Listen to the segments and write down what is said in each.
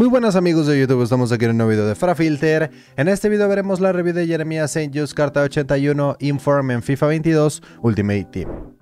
Muy buenas amigos de YouTube, estamos aquí en un nuevo video de Frafilter. En este video veremos la review de Jeremiah St. Just Carta 81 Inform en FIFA 22 Ultimate Team.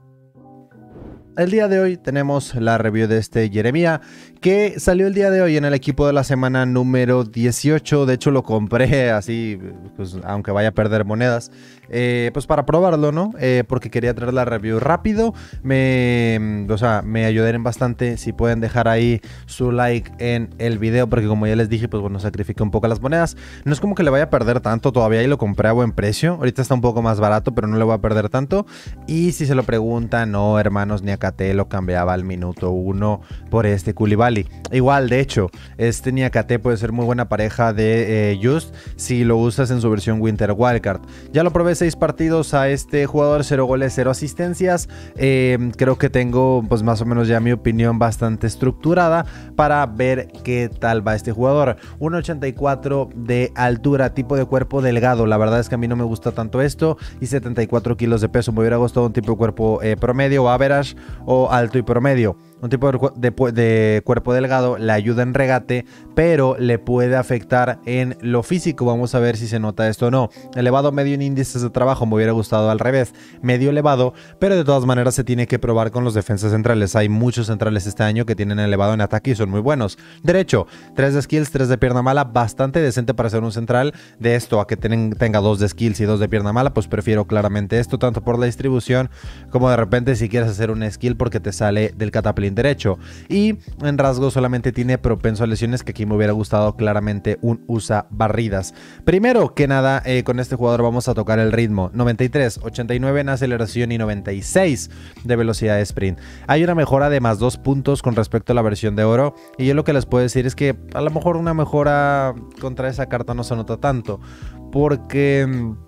El día de hoy tenemos la review de este Jeremia que salió el día de hoy en el equipo de la semana número 18. De hecho lo compré así, pues, aunque vaya a perder monedas, eh, pues para probarlo, ¿no? Eh, porque quería traer la review rápido. Me, o sea, me ayudaron bastante si pueden dejar ahí su like en el video porque como ya les dije, pues bueno, sacrifiqué un poco las monedas. No es como que le vaya a perder tanto todavía y lo compré a buen precio. Ahorita está un poco más barato, pero no le voy a perder tanto. Y si se lo preguntan, no, hermanos, ni acá lo cambiaba al minuto uno por este Koulibaly. Igual, de hecho, este Niakate puede ser muy buena pareja de eh, Just si lo usas en su versión Winter Wildcard. Ya lo probé seis partidos a este jugador, 0 goles, 0 asistencias. Em, creo que tengo pues más o menos ya mi opinión bastante estructurada para ver qué tal va este jugador. 1.84 de altura, tipo de cuerpo delgado. La verdad es que a mí no me gusta tanto esto. Y 74 kilos de peso. Me hubiera gustado un tipo de cuerpo eh, promedio o average o alto y promedio. Un tipo de, cuerpo delgado le ayuda en regate, pero le puede afectar en lo físico. Vamos a ver si se nota esto o no. Elevado medio en índices de trabajo, me hubiera gustado al revés. Medio elevado, pero de todas maneras se tiene que probar con los defensas centrales. Hay muchos centrales este año que tienen elevado en ataque y son muy buenos. Derecho, 3 de skills, 3 de pierna mala, bastante decente para ser un central. De esto a que tenga 2 de skills y 2 de pierna mala, pues prefiero claramente esto, tanto por la distribución como de repente si quieres hacer un skill porque te sale del derecho. Y en rasgo solamente tiene propenso a lesiones que aquí me hubiera gustado claramente un usa barridas. Primero que nada, eh, con este jugador vamos a tocar el ritmo. 93, 89 en aceleración y 96 de velocidad de sprint. Hay una mejora de más dos puntos con respecto a la versión de oro. Y yo lo que les puedo decir es que a lo mejor una mejora contra esa carta no se nota tanto. Porque mm,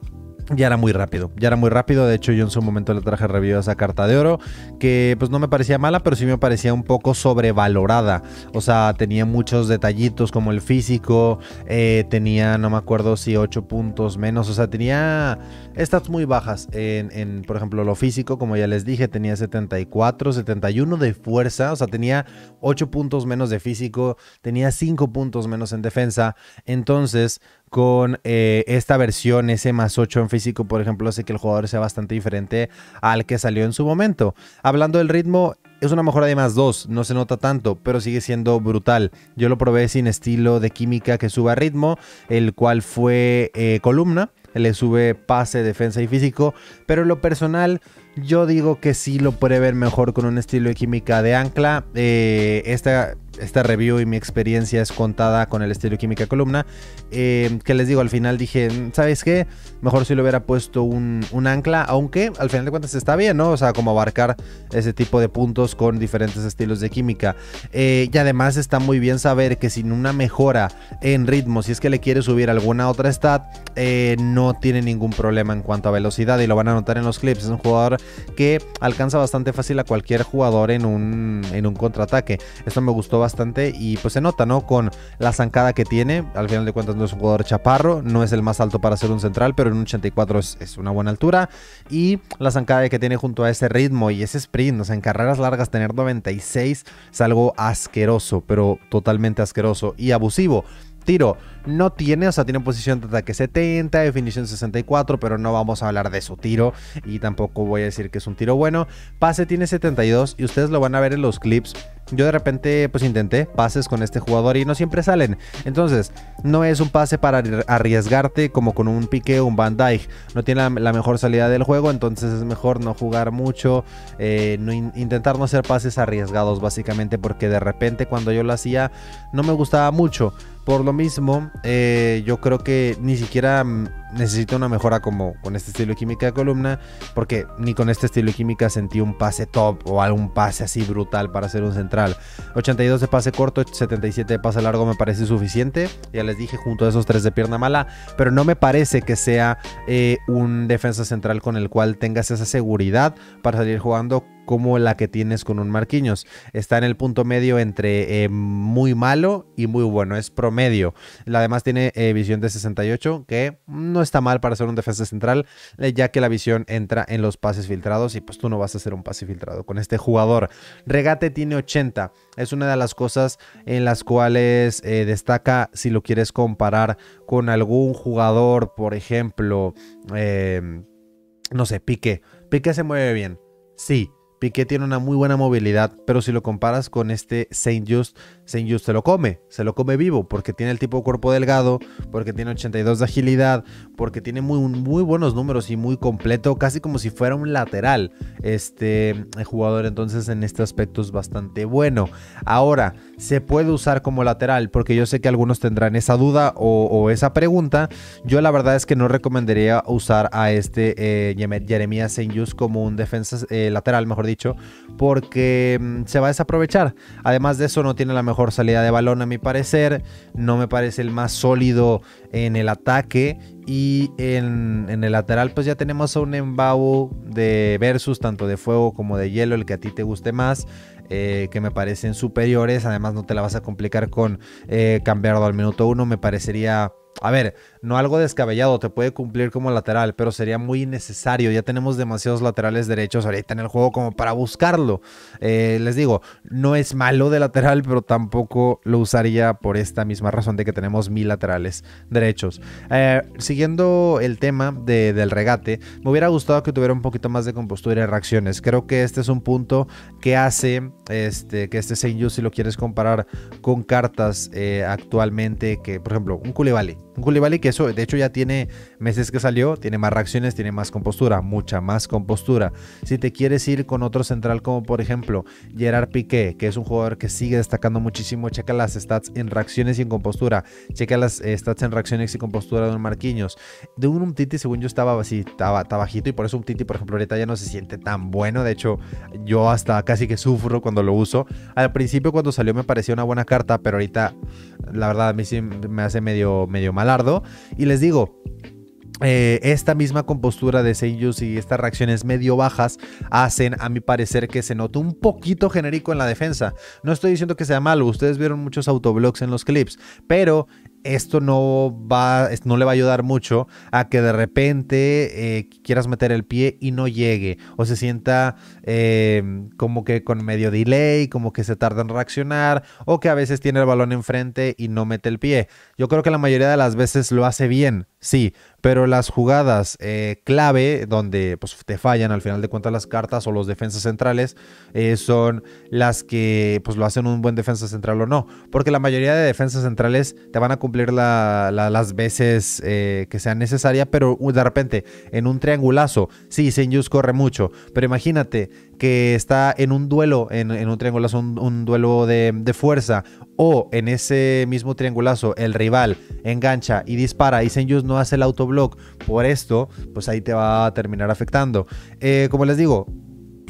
ya era muy rápido, ya era muy rápido. De hecho, yo en su momento le traje review a esa carta de oro, que pues no me parecía mala, pero sí me parecía un poco sobrevalorada. O sea, tenía muchos detallitos como el físico, eh, tenía, no me acuerdo si 8 puntos menos, o sea, tenía stats muy bajas en, en, por ejemplo, lo físico, como ya les dije, tenía 74, 71 de fuerza, o sea, tenía 8 puntos menos de físico, tenía 5 puntos menos en defensa. Entonces, con eh, esta versión S más 8 en físico, por ejemplo, hace que el jugador sea bastante diferente al que salió en su momento. Hablando del ritmo, es una mejora de más 2, no se nota tanto, pero sigue siendo brutal. Yo lo probé sin estilo de química que suba ritmo, el cual fue eh, columna, le sube pase, defensa y físico, pero en lo personal yo digo que sí lo puede ver mejor con un estilo de química de ancla. Eh, esta esta review y mi experiencia es contada con el estilo química columna. Eh, que les digo, al final dije, ¿sabes qué? Mejor si lo hubiera puesto un, ancla, aunque al final de cuentas está bien, ¿no? O sea, como abarcar ese tipo de puntos con diferentes estilos de química. Eh, y además está muy bien saber que sin una mejora en ritmo, si es que le quiere subir alguna otra stat, eh, no tiene ningún problema en cuanto a velocidad y lo van a notar en los clips. Es un jugador que alcanza bastante fácil a cualquier jugador en un, en un contraataque. Esto me gustó bastante y pues se nota, ¿no? Con la zancada que tiene, al final de cuentas no es un jugador chaparro, no es el más alto para ser un central, pero en un 84 es, una buena altura y la zancada que tiene junto a ese ritmo y ese sprint, o sea, en carreras largas tener 96 es algo asqueroso, pero totalmente asqueroso y abusivo. Tiro no tiene, o sea, tiene posición de ataque 70, definición 64, pero no vamos a hablar de su tiro y tampoco voy a decir que es un tiro bueno. Pase tiene 72 y ustedes lo van a ver en los clips yo de repente pues intenté pases con este jugador y no siempre salen. Entonces, no es un pase para arriesgarte como con un pique o un Van Dyke. No tiene la, mejor salida del juego, entonces es mejor no jugar mucho, eh, no intentar no hacer pases arriesgados básicamente porque de repente cuando yo lo hacía no me gustaba mucho. Por lo mismo, eh, yo creo que ni siquiera necesito una mejora como con este estilo química de columna, porque ni con este estilo química sentí un pase top o algún pase así brutal para ser un central. 82 de pase corto, 77 de pase largo me parece suficiente, ya les dije, junto a esos tres de pierna mala, pero no me parece que sea eh, un defensa central con el cual tengas esa seguridad para salir jugando como la que tienes con un Marquinhos. Está en el punto medio entre eh, muy malo y muy bueno, es promedio. Además tiene eh, visión de 68, que no está mal para ser un defensa central, eh, ya que la visión entra en los pases filtrados y pues tú no vas a hacer un pase filtrado con este jugador. Regate tiene 80, es una de las cosas en las cuales destaca si lo quieres comparar con algún jugador, por ejemplo, no sé, Piqué. Piqué se mueve bien, sí, Piqué tiene una muy buena movilidad, pero si lo comparas con este Saint Just, Just se lo come, se lo come vivo, porque tiene el tipo de cuerpo delgado, porque tiene 82 de agilidad, porque tiene muy, muy buenos números y muy completo, casi como si fuera un lateral. Este jugador entonces en este aspecto es bastante bueno. Ahora, se puede usar como lateral, porque yo sé que algunos tendrán esa duda o, esa pregunta. Yo la verdad es que no recomendaría usar a este eh, Jeremías Saint Just como un defensa eh, lateral, mejor dicho, porque mm, se va a desaprovechar. Además de eso, no tiene la mejor salida de balón, a mi parecer. No me parece el más sólido en el ataque. Y en, el lateral, pues ya tenemos a un Embau de versus, tanto de fuego como de hielo, el que a ti te guste más. Eh, que me parecen superiores. Además, no te la vas a complicar con eh, cambiarlo al minuto uno. Me parecería a ver, no algo descabellado, te puede cumplir como lateral, pero sería muy innecesario. Ya tenemos demasiados laterales derechos ahorita en el juego como para buscarlo. Eh, les digo, no es malo de lateral, pero tampoco lo usaría por esta misma razón de que tenemos mil laterales derechos. Eh, siguiendo el tema del regate, me hubiera gustado que tuviera un poquito más de compostura y reacciones. Creo que este es un punto que hace este, que este Saint si lo quieres comparar con cartas eh, actualmente, que por ejemplo, un un Koulibaly que eso, de hecho, ya tiene meses que salió, tiene más reacciones, tiene más compostura, mucha más compostura. Si te quieres ir con otro central como por ejemplo Gerard Piqué, que es un jugador que sigue destacando muchísimo, checa las stats en reacciones y en compostura, checa las eh, stats en reacciones y compostura de un Marquinhos. De un Umtiti, según yo, estaba así, estaba, bajito y por eso Umtiti, por ejemplo, ahorita ya no se siente tan bueno. De hecho, yo hasta casi que sufro cuando lo uso. Al principio cuando salió me parecía una buena carta, pero ahorita la verdad a mí sí me hace medio, medio Y les digo, eh, esta misma compostura de Seiyus y estas reacciones medio bajas hacen, a mi parecer, que se note un poquito genérico en la defensa. No estoy diciendo que sea malo, ustedes vieron muchos autoblogs en los clips, pero esto no va, no le va a ayudar mucho a que de repente eh, quieras meter el pie y no llegue o se sienta eh, como que con medio delay, como que se tarda en reaccionar o que a veces tiene el balón enfrente y no mete el pie. Yo creo que la mayoría de las veces lo hace bien, sí, pero las jugadas eh, clave donde pues, te fallan al final de cuentas las cartas o los defensas centrales son las que pues lo hacen un buen defensa central o no, porque la mayoría de defensas centrales te van a cumplir las veces eh, que sean necesarias, pero uh, de repente en un triangulazo, sí, Senyus corre mucho, pero imagínate que está en un duelo, en, un triangulazo, un, duelo de, fuerza, o en ese mismo triangulazo el rival engancha y dispara y Senyus no hace el autoblock por esto, pues ahí te va a terminar afectando. Eh, como les digo,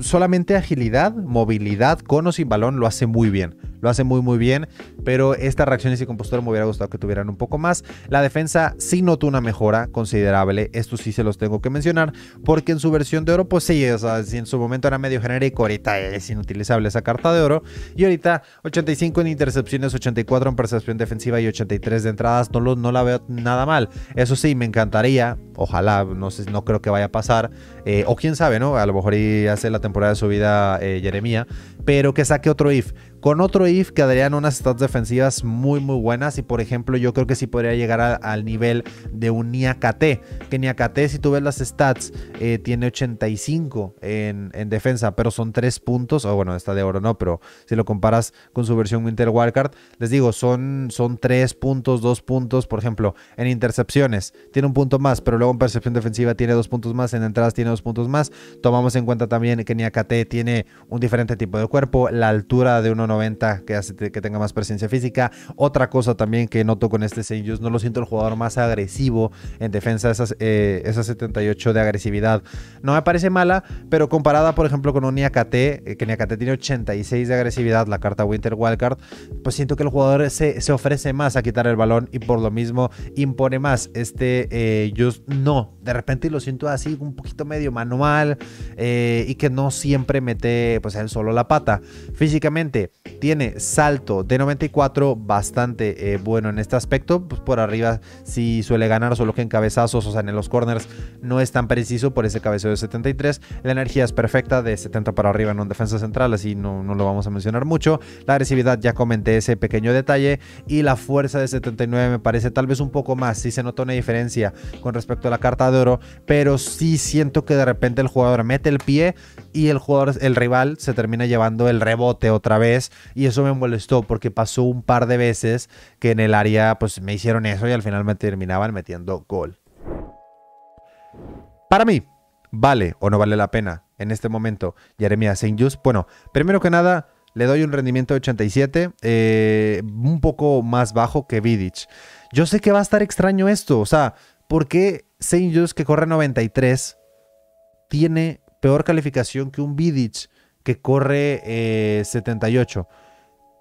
solamente agilidad, movilidad, con o sin balón lo hace muy bien lo hace muy muy bien, pero estas reacciones y compostura me hubiera gustado que tuvieran un poco más. La defensa sí notó una mejora considerable, esto sí se los tengo que mencionar, porque en su versión de oro, pues sí, o sea, si en su momento era medio genérico, ahorita es inutilizable esa carta de oro, y ahorita 85 en intercepciones, 84 en percepción defensiva y 83 de entradas, no, lo, no la veo nada mal. Eso sí, me encantaría, ojalá, no sé, no creo que vaya a pasar, eh, o quién sabe, ¿no? A lo mejor y hace la temporada de su vida eh, Jeremía, pero que saque otro if. Con otro if quedarían unas stats defensivas muy muy buenas. Y por ejemplo yo creo que sí podría llegar al nivel de un Niakate. Que Niakate si tú ves las stats eh, tiene 85 en, defensa pero son 3 puntos, o bueno está de oro no, pero si lo comparas con su versión Winter Wildcard, les digo son, son 3 puntos, 2 puntos, por ejemplo en intercepciones tiene un punto más, pero luego en percepción defensiva tiene 2 puntos más, en entradas tiene 2 puntos más. Tomamos en cuenta también que Niakate tiene un diferente tipo de cuerpo, la altura de 1 1.90 que hace que tenga más presencia física. Otra cosa también que noto con este Saint no lo siento el jugador más agresivo en defensa, esas, eh, esas 78 de agresividad. No me parece mala, pero comparada por ejemplo con un Niakate, eh, que Niakate tiene 86 de agresividad, la carta Winter Wildcard, pues siento que el jugador se, se ofrece más a quitar el balón y por lo mismo impone más. Este eh, Just no, de repente lo siento así un poquito medio manual y que no siempre mete pues él solo la pata. Físicamente tiene salto de 94 bastante eh, bueno en este aspecto, pues por arriba sí suele ganar, solo que en cabezazos, o sea en los corners no es tan preciso por ese cabeceo de 73. La energía es perfecta de 70 para arriba en un defensa central, así no, no lo vamos a mencionar mucho. La agresividad ya comenté ese pequeño detalle y la fuerza de 79 me parece tal vez un poco más, sí se nota una diferencia con respecto a la carta de oro, pero sí siento que de repente el jugador mete el pie y el jugador, el rival se termina llevando el rebote otra vez y eso me molestó porque pasó un par de veces que en el área pues me hicieron eso y al final me terminaban metiendo gol. Para mí, ¿vale o no vale la pena en este momento Jeremia Saint Just? Bueno, primero que nada, le doy un rendimiento de 87, eh, un poco más bajo que Vidic. Yo sé que va a estar extraño esto, o sea, ¿por qué Saint Just que corre 93 tiene peor calificación que un Vidic corre 78? Eh,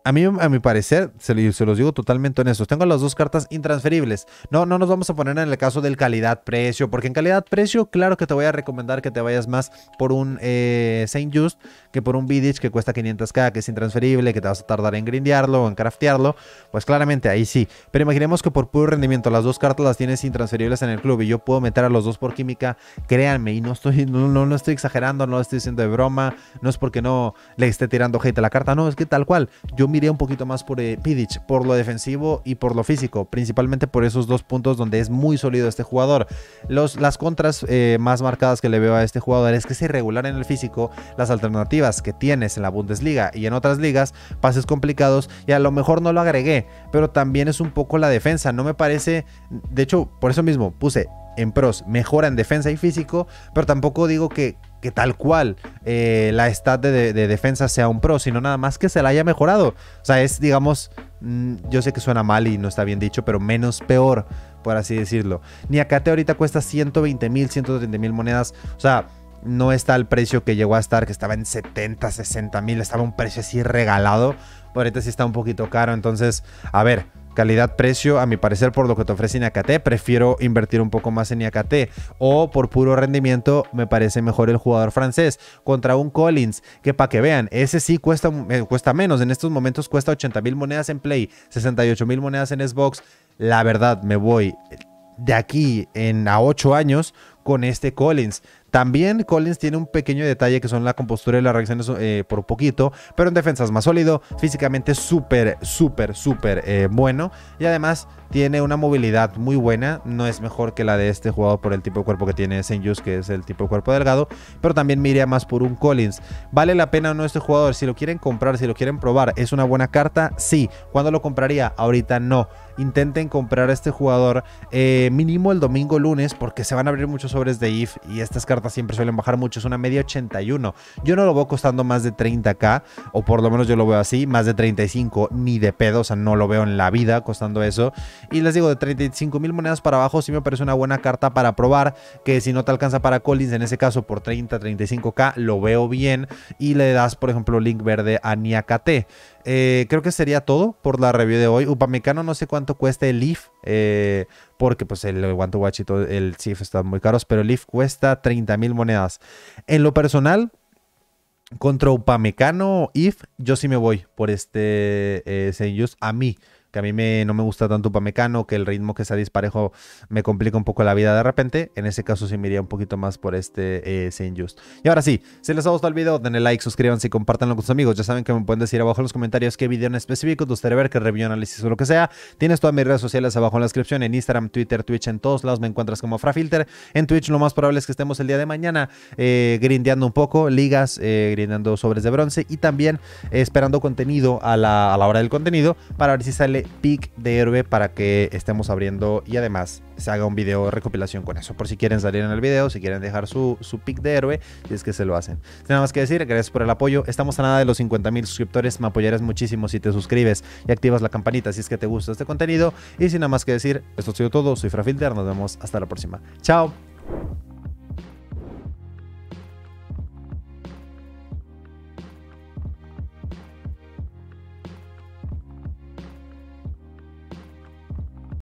a mí, a mi parecer, se, los digo totalmente honestos, tengo las dos cartas intransferibles. No, no nos vamos a poner en el caso del calidad-precio, porque en calidad-precio, claro que te voy a recomendar que te vayas más por un eh, Saint Just que por un Vidic que cuesta 500k, que es intransferible, que te vas a tardar en grindearlo o en craftearlo. Pues claramente ahí sí. Pero imaginemos que por puro rendimiento las dos cartas las tienes intransferibles en el club y yo puedo meter a los dos por química. Créanme, y no estoy, no, no, estoy exagerando, no lo estoy diciendo de broma, no es porque no le esté tirando hate a la carta, no, es que tal cual. Yo miré un poquito más por eh, por lo defensivo y por lo físico, principalmente por esos dos puntos donde es muy sólido este jugador. Los, las contras eh, más marcadas que le veo a este jugador es que es irregular en el físico, las alternativas que tienes en la Bundesliga y en otras ligas, pases complicados y a lo mejor no lo agregué, pero también es un poco la defensa, no me parece, de hecho, por eso mismo puse en pros, mejora en defensa y físico, pero tampoco digo que, que tal cual eh, la stat de, defensa sea un pro, sino nada más que se la haya mejorado. O sea, es, digamos, mm, yo sé que suena mal y no está bien dicho, pero menos peor, por así decirlo. Niakate ahorita cuesta 120 mil, 130 mil monedas. O sea, no está al precio que llegó a estar, que estaba en 70, 60 mil, estaba un precio así regalado. Por ahorita sí está un poquito caro, entonces, a ver, calidad-precio, a mi parecer, por lo que te ofrece Niakate, prefiero invertir un poco más en Niakate. O por puro rendimiento, me parece mejor el jugador francés contra un Collins, que para que vean, ese sí cuesta, eh, cuesta menos. En estos momentos cuesta 80 mil monedas en Play, 68 mil monedas en Xbox. La verdad, me voy de aquí en a 8 años con este Collins. También Collins tiene un pequeño detalle que son la compostura y las reacciones eh, por poquito, pero en defensa es más sólido, físicamente súper, súper, súper eh, bueno y además tiene una movilidad muy buena, no es mejor que la de este jugador por el tipo de cuerpo que tiene St. que es el tipo de cuerpo delgado, pero también me iría más por un Collins. ¿Vale la pena o no este jugador? Si lo quieren comprar, si lo quieren probar, ¿es una buena carta? Sí. ¿Cuándo lo compraría? Ahorita no. Intenten comprar a este jugador eh, mínimo el domingo lunes porque se van a abrir muchos sobres de IF y estas cartas siempre suelen bajar mucho, es una media 81. Yo no lo veo costando más de 30k, o por lo menos yo lo veo así, más de 35 ni de pedo, o sea, no lo veo en la vida costando eso. Y les digo, de 35 mil monedas para abajo sí me parece una buena carta para probar, que si no te alcanza para Collins, en ese caso por 30, 35k, lo veo bien. Y le das, por ejemplo, link verde a Niakate. Eh, creo que sería todo por la review de hoy. Upamecano no sé cuánto cuesta el Leaf, eh, porque pues el One to Watch y el Sif están muy caros, pero el Leaf cuesta 30 mil monedas. En lo personal, contra Upamecano, If, yo sí me voy por este eh, A mí que a mí me, no me gusta tanto Upamecano, que el ritmo que sea disparejo me complica un poco la vida de repente. En ese caso sí me iría un poquito más por este eh, Saint Just. Y ahora sí, si les ha gustado el video, denle like, suscríbanse y compártanlo con sus amigos. Ya saben que me pueden decir abajo en los comentarios qué video en específico te gustaría ver, qué review, análisis o lo que sea. Tienes todas mis redes sociales abajo en la descripción, en Instagram, Twitter, Twitch, en todos lados me encuentras como Frafilter. En Twitch lo más probable es que estemos el día de mañana eh, grindeando un poco, ligas, eh, grindeando sobres de bronce y también esperando contenido a la, a la hora del contenido para ver si sale pick de héroe para que estemos abriendo y además se haga un video de recopilación con eso. Por si quieren salir en el video, si quieren dejar su, su pick de héroe, y es que se lo hacen. Sin nada más que decir, gracias por el apoyo. Estamos a nada de los 50 mil suscriptores. Me apoyarás muchísimo si te suscribes y activas la campanita si es que te gusta este contenido. Y sin nada más que decir, esto ha sido todo. Soy Frafilter. Nos vemos hasta la próxima. Chao.